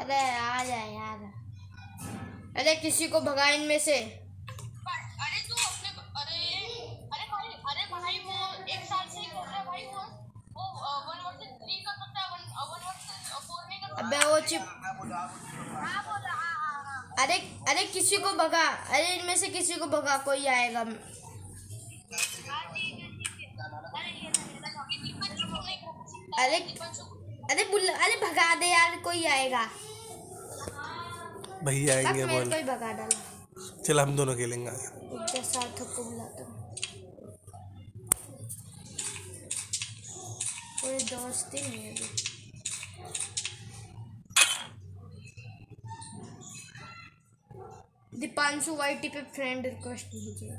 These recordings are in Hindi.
अरे आ जाए यार। अरे किसी को भगा इनमें से। अरे तू अपने अरे अरे भाई अरे भाई वो एक साल से कर रहा है भाई वो। वो वन वर्सेस थ्री कर सकता है वन वन वर्सेस फोर नहीं कर अबे वो चिप बोल अरे अरे किसी को भगा। अरे इनमें से किसी को भगा कोई आएगा। हाँ अरे अरे दीपक अरे बुल अरे भगा दे यार कोई आएगा। भैया आएँगे बोल। को ही भगा डाला। चल हम दोनों खेलेंगे एक सार्थक को बुलाता हूँ कोई दोस्त ही नहीं है दीपांशु वाईटी पे फ्रेंड रिक्वेस्ट भेजिए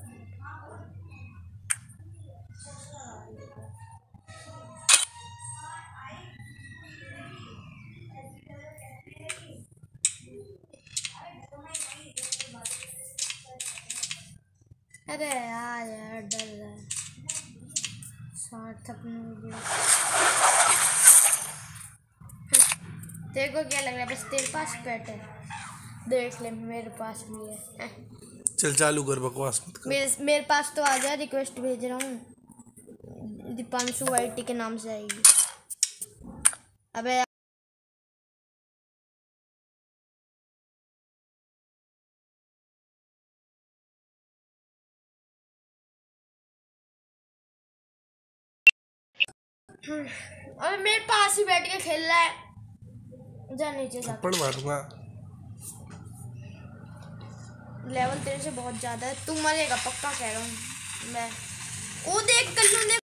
अरे यार यार डर रहा है। सार्थक ने भी- तेरे को क्या लग रहा है? बस तेरे पास पेट है। देख ले मेरे पास भी है। चल चालू कर बकवास मत कर। मेरे मेरे पास तो आ गया रिक्वेस्ट भेज रहा हूँ। दीपांशु वाईटी के नाम से आएगी। अबे अबे मेरे पास ही बैठ के खेल रहा है। जा नीचे जा। थप्पड़ मारूँगा। लेवल तेरे से बहुत ज़्यादा है। तू मरेगा पक्का कह रहा हूँ मैं। वो देख कल्लू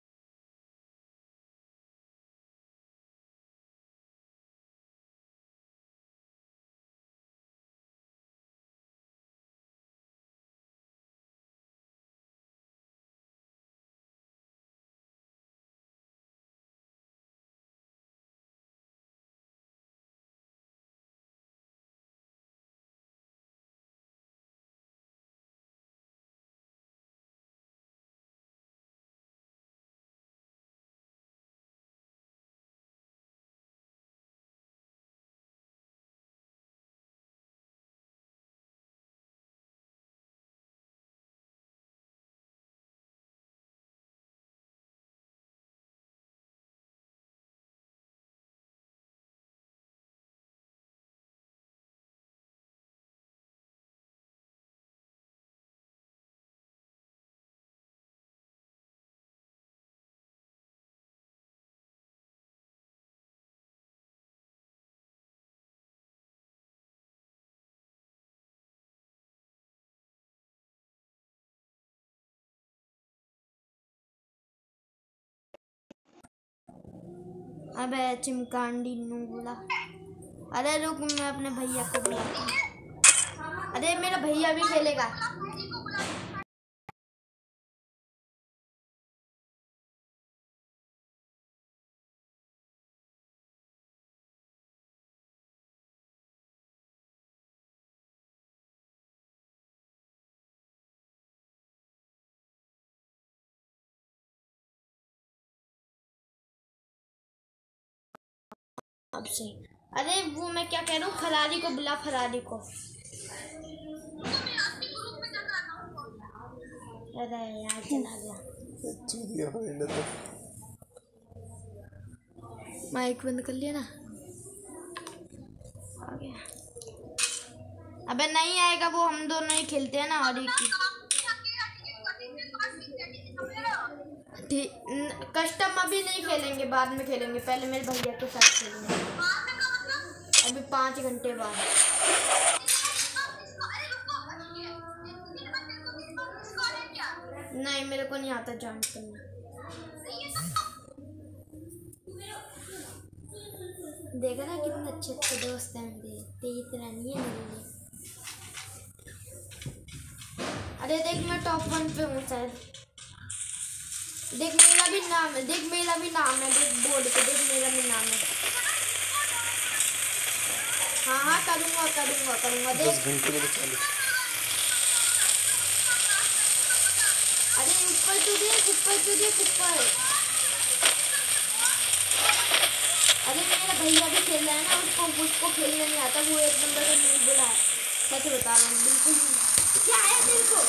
अबे चिमकांडी नूला। अरे रुक, मैं अपने भैया को बुलाता अरे मेरा भैया भी खेलेगा। अब से अरे वो मैं क्या कह रहा हूँ? फरारी को बुला फरारी को। अरे यार चला गया। माइक बंद कर लिया ना। आ गया। अबे नहीं आएगा वो हम दोनों ही खेलते हैं ना और एक ही ठीक कस्टम अभी नहीं खेलेंगे, बाद में खेलेंगे। पहले मेरे भैया के साथ खेलेंगे। अभी पाँच घंटे बाद। नहीं, मेरे को नहीं आता जॉइन करना। देखा ना कितने अच्छे अच्छे दोस्त हैं मेरे। तेरी तरह नहीं है मेरे लिए। अरे देख, मैं टॉप वन पे हूँ शायद। देख मेरा भी नाम है देख मेरा भी नाम है देख बोर्ड पे देख मेरा भी नाम है। हाँ हाँ करूँगा करूँगा करूँगा देख। घंटे में चालू। अरे ऊपर तो देख ऊपर तो देख ऊपर। अरे मेरा भैया भी खेल रहा है ना उसको उसको खेलने नहीं आता वो एक नंबर का नहीं है। सच बता रहा हूँ बिल्कुल क्या है तेरे को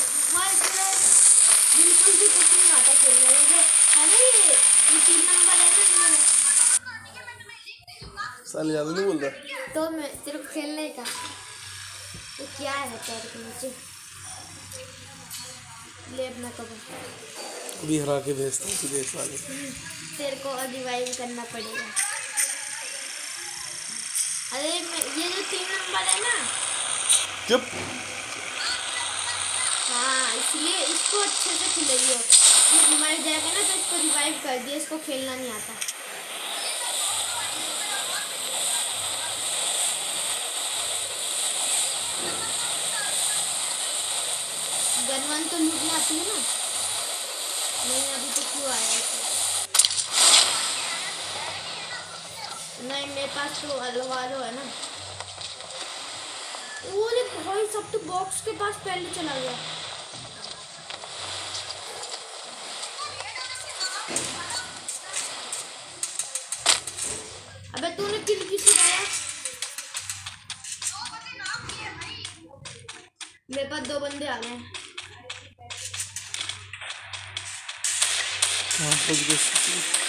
बिल्कुल भी कुछ नहीं आता खेलने में। है ना ये ये तीन नंबर है ना मेरा साले ज़्यादा नहीं बोल रहा तो मैं तेरे को खेलने का। तो क्या है पैर के नीचे ले अपना कबर अभी हरा के भेजता हूँ तुझे साले तेरे को रिवाइव करना पड़ेगा। अरे ये जो तीन नंबर है ना। चुप। हाँ इसलिए इसको अच्छे से खिलाइए। ये मर जाएगा ना तो इसको रिवाइव कर दिए, इसको खेलना नहीं आता। गन वन तो लूटने आती है ना? नहीं, अभी तो क्यों आया नहीं, मेरे पास तो अलवारो है ना। अरे भाई, सब तो बॉक्स के पास पहले चला गया। पास दो बंदे आ गए। हैं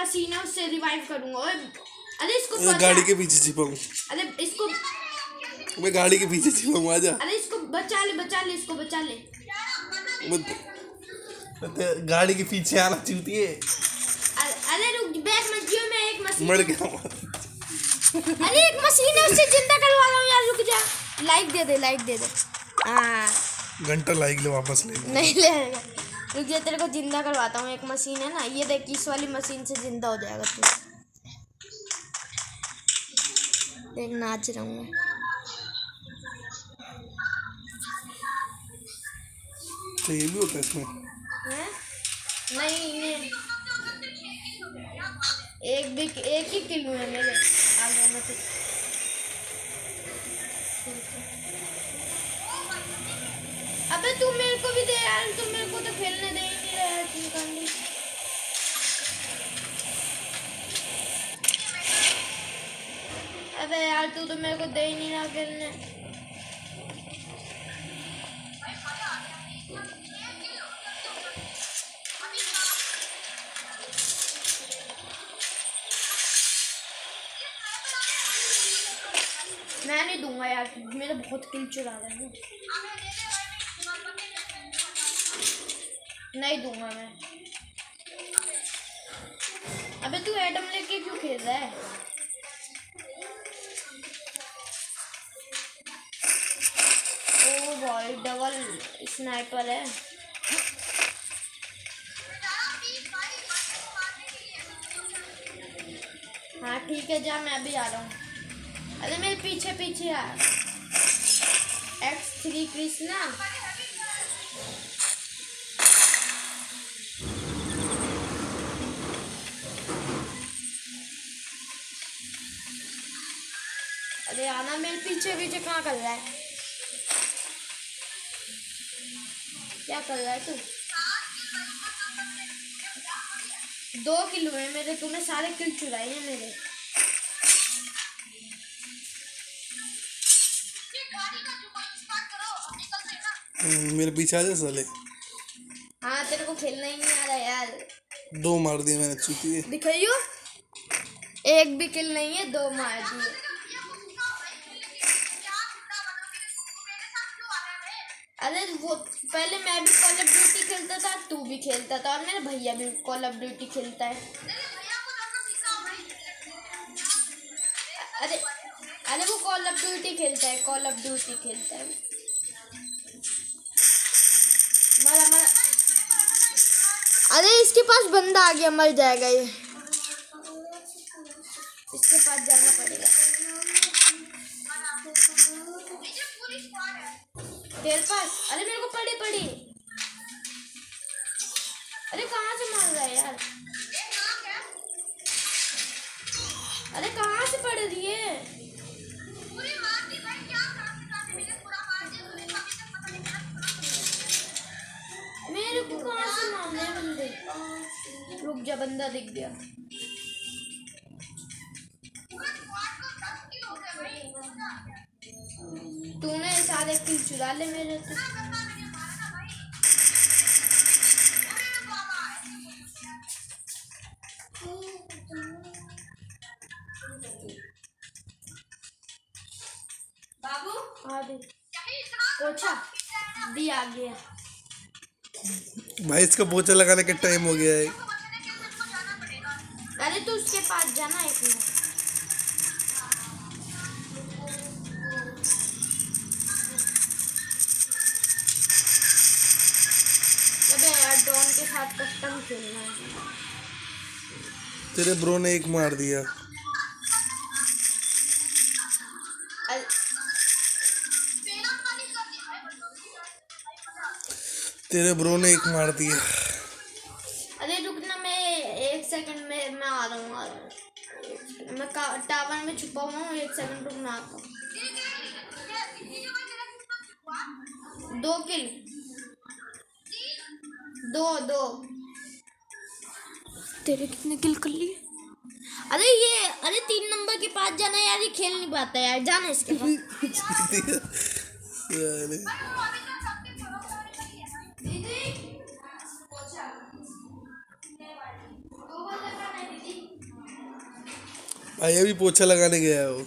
मशीन है उससे रिवाइव करूँगा। ओए अरे इसको गाड़ी के पीछे छिपा हूँ अरे इसको मैं गाड़ी के पीछे छिपा आजा। अरे इसको बचा ले बचा ले इसको बचा ले। मैं गाड़ी के पीछे आना चूती है। अरे रुक बैग मत जाइए मैं एक मशीन मर गया अरे एक मशीन है उससे ज़िंदा करवा रहा हूँ यार रुक जा। लाइक दे दे लाइक दे दे। हाँ। घंटा लाइक ले वापस ले। ले। नहीं लेगा रुक जा तेरे को ज़िंदा करवाता हूँ एक मशीन है ना ये देख इस वाली मशीन से ज़िंदा हो जाएगा तू। देख नाच रहा हूँ मैं। तो ये भी होता है इसमें? हैं? नहीं नहीं एक भी एक ही किलो है मेरे आ गया अबे तू मेरे को भी दे यार तू मेरे को तो खेलने दे ही नहीं रहा है चिंकांडी अबे यार, तू तो मेरे को दे ही नहीं रहा खेलने। मैं नहीं दूँगा यार, मेरे बहुत किल चुरा रहे हैं। नहीं दूँगा मैं। अबे तू एडम लेके क्यों खेल रहा है? ओ भाई डबल स्नाइपर है। हाँ ठीक है, जा, मैं भी आ रहा हूँ। अरे मेरे पीछे पीछे यार एक्स थ्री कृष्णा आना मेरे पीछे पीछे कहाँ कर रहा है? क्या कर रहा है तू? दो किलो है मेरे तूने सारे किल चुराए हैं मेरे। हम्म, मेरे पीछे आ जा साले। हाँ तेरे को खेलना ही नहीं आ रहा यार। दो मार दिए मैंने चुकी है। दिखाइयो? एक भी किल नहीं है दो मार दिए। पहले मैं भी कॉल ऑफ़ ड्यूटी खेलता था, तू भी खेलता था और मेरा भैया भी कॉल ऑफ़ ड्यूटी खेलता है। अरे अरे वो कॉल ऑफ़ ड्यूटी खेलता है कॉल ऑफ़ ड्यूटी खेलता है। मरा मरा। अरे, इसके पास बंदा आ गया, मर जाएगा ये। रुक जा बंदा दिख गया। तूने सारे किल चुरा ले मेरे से। बाबू? पोछा आ गया। भाई इसका पोछा लगाने का टाइम हो गया है। अबे यार के साथ कस्टम खेलना है। तेरे ब्रो ने एक मार दिया। तेरे ब्रो ने एक मार दिया। अरे रुकना मैं एक सेकंड में मैं आ रहा हूँ आ रहा हूँ मैं टावर में छुपा हुआ हूँ एक सेकंड रुकना आता हूँ। दो किल दो दो। तेरे कितने किल कर लिए? अरे ये अरे तीन नंबर के पास जाना है यार ये खेल नहीं पाता यार जाना इसके पास। भाई अभी पोछा लगाने गया है वो।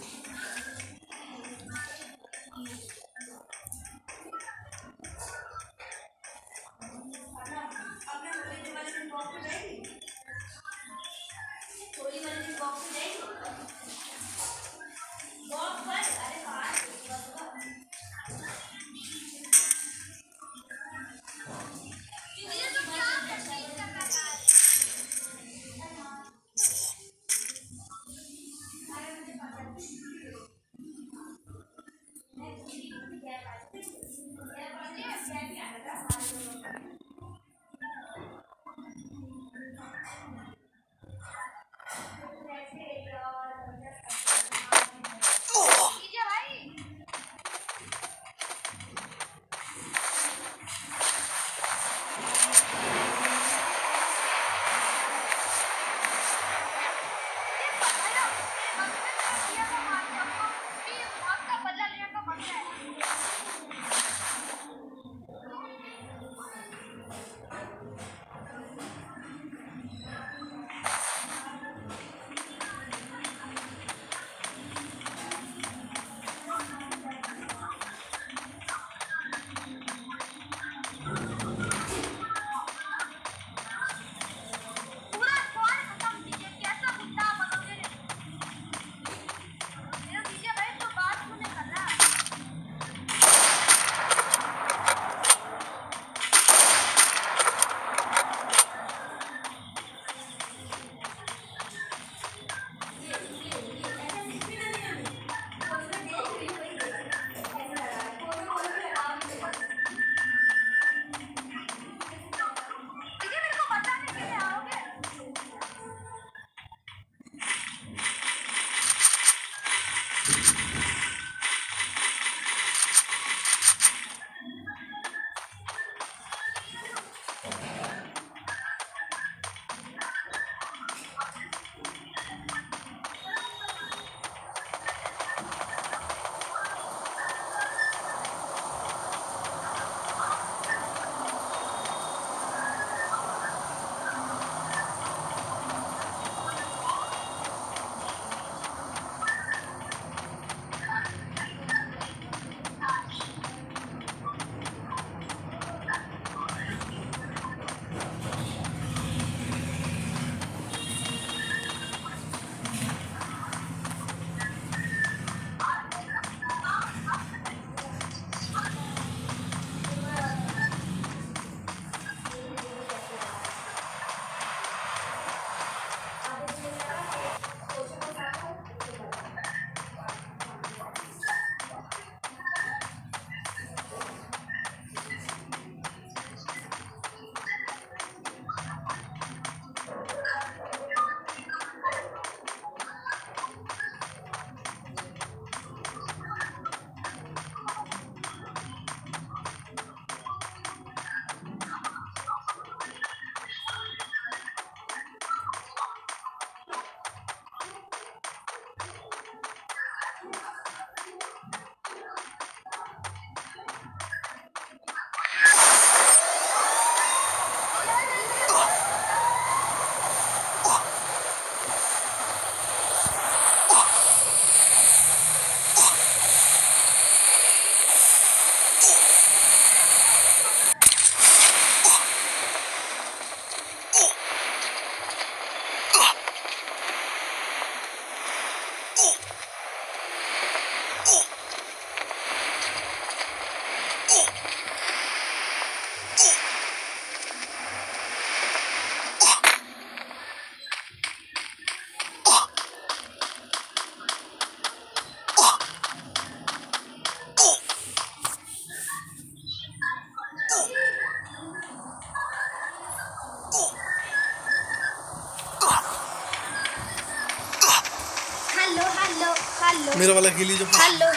मेरा वाला खेली जो हेलो।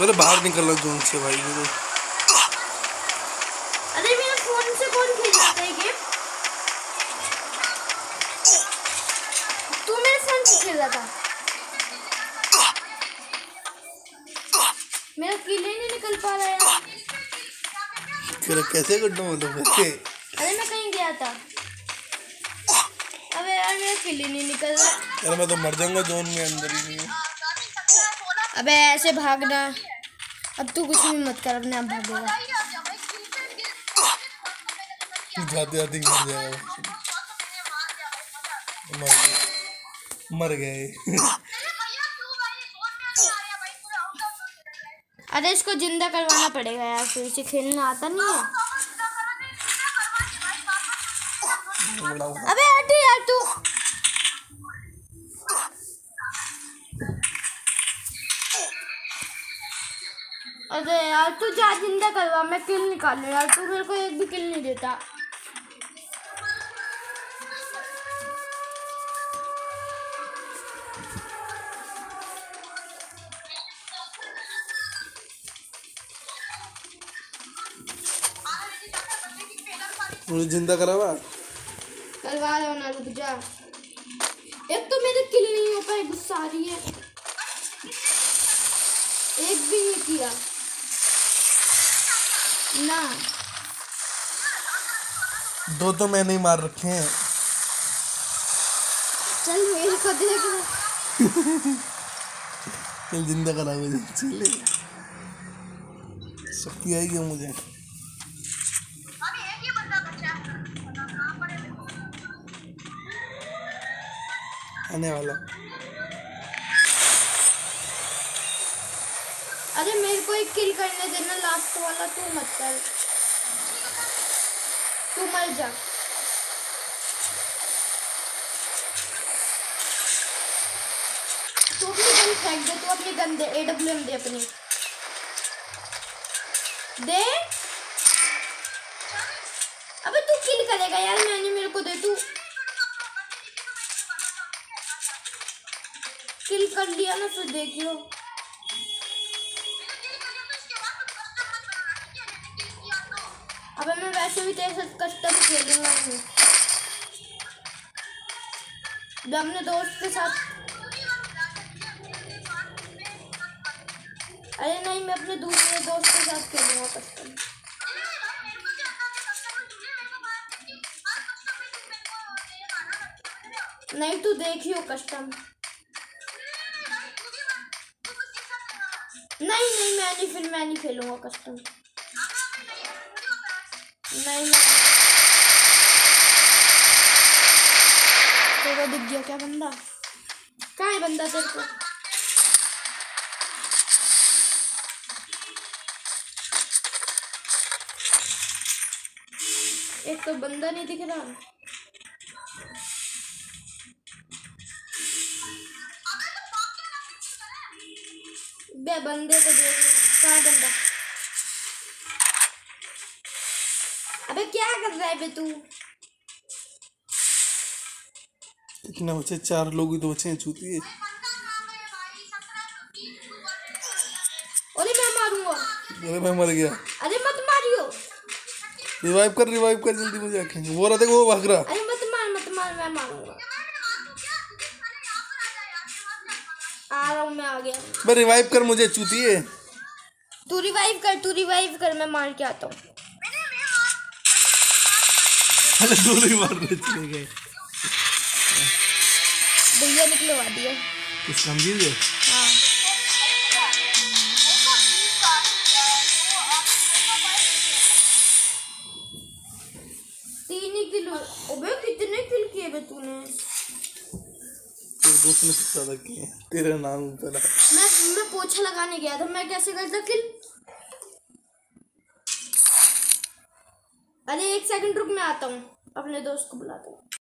मेरे बाहर निकलना जोन से भाई मुझे अरे मेरे फ़ोन से कौन खेल सकता है गेम? तू मेरे फ़ोन से खेल रहा था। मेरा किल नहीं निकल पा रहा है। तेरा कैसे करना मतलब वैसे अरे मैं कहीं गया था अबे मेरा नहीं निकल रहा। मैं तो मर जाऊँगा जोन में अंदर ही नहीं। अबे ऐसे भागना। अब तू कुछ भी मत कर अपने आप भागेगा। जाते जाते मर जाएगा। मर गए मर गए। अरे इसको ज़िंदा करवाना पड़ेगा यार फिर इसे खेलना आता नहीं है अबे हट यार तू अरे यार तू जा ज़िंदा करवा मैं किल निकालू यार तू मेरे को एक भी किल नहीं देता। मुझे ज़िंदा करावा? करवा लो ना रुक जा। एक तो मेरे किल नहीं हो पाए गुस्सा आ रही है। एक भी नहीं किया। ना। दो तो मैंने ही मार रखे हैं। चल मेरे को देख ले चल ज़िंदा करा मुझे चले। शक्ति आई आएगी मुझे? आने वाला। अरे मेरे को एक किल करने देना लास्ट वाला तू मत कर। तू मर जा। तू अपनी गन फेंक दे, तू अपनी गन दे ए डब्ल्यू एम दे अपनी। दे। अबे तू किल करेगा यार मैंने मेरे को दे तू। किल कर लिया ना, फिर देखियो भी तेरे साथ कस्टम खेलूँगा नहीं मैं अपने दोस्त के साथ अरे नहीं, मैं अपने दूसरे दोस्त के साथ खेलूँगा कस्टम नहीं, तू देखियो कस्टम नहीं नहीं, मैं नहीं फिर मैं नहीं खेलूँगा कस्टम नहीं तेरे को दिख गया क्या बंदा? कहाँ है बंदा तेरे को? एक तो बंदा नहीं दिख रहा। बे, बंदे को देख कहाँ बंदा? क्या कर रहा है बे तू? इतना बचे चार लोग ही तो बचे हैं चूती है। अरे मैं मारूँगा। अरे मैं मर गया। अरे मत मारियो। रिवाइव कर रिवाइव कर जल्दी मुझे आके वो रहा देखो वो भाग रहा। अरे मत मार मत मार मैं मारूँगा। आ रहा हूँ मैं आ गया। मैं रिवाइव कर मुझे चूतिए तू रिवाइव कर तू रिवाइव कर मैं मार के आता हूँ। दोनों ही मारने चले गए। भैया निकलवा दिया कुछ गए? हाँ तीन ही किलो। अबे कितने किल किए बे तूने? तेरे दोस्त ने सबसे ज़्यादा किए। तेरा नाम ऊपर मैं मैं पोछा लगाने गया था। मैं कैसे करता किल? अरे एक सेकंड रुक मैं आता हूँ। अपने दोस्त को बुलाता हूँ।